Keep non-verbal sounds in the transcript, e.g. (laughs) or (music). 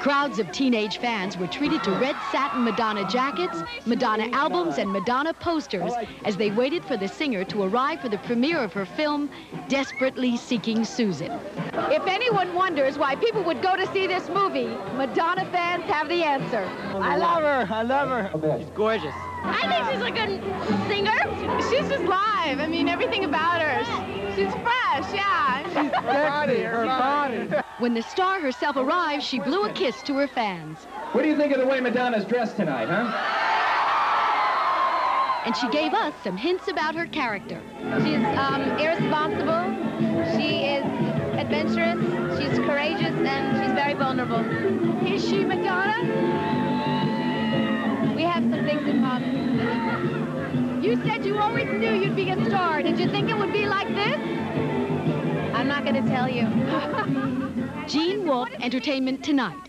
Crowds of teenage fans were treated to red satin Madonna jackets, Madonna albums, and Madonna posters as they waited for the singer to arrive for the premiere of her film, Desperately Seeking Susan. If anyone wonders why people would go to see this movie, Madonna fans have the answer. I love her. I love her. She's gorgeous. I think she's a good singer. She's just live. I mean, everything about her. She's fresh, yeah. She's (laughs) sexy, her body. When the star herself arrived, she blew a kiss to her fans. What do you think of the way Madonna's dressed tonight, huh? And she gave us some hints about her character. She's um, irresponsible. She is adventurous. She's courageous, and she's very vulnerable. Is she Madonna? We have some things in common. You said you always knew you'd be a star. Did you think it would be like this? I'm not going to tell you. (laughs) Jeanne Wolf Entertainment Tonight.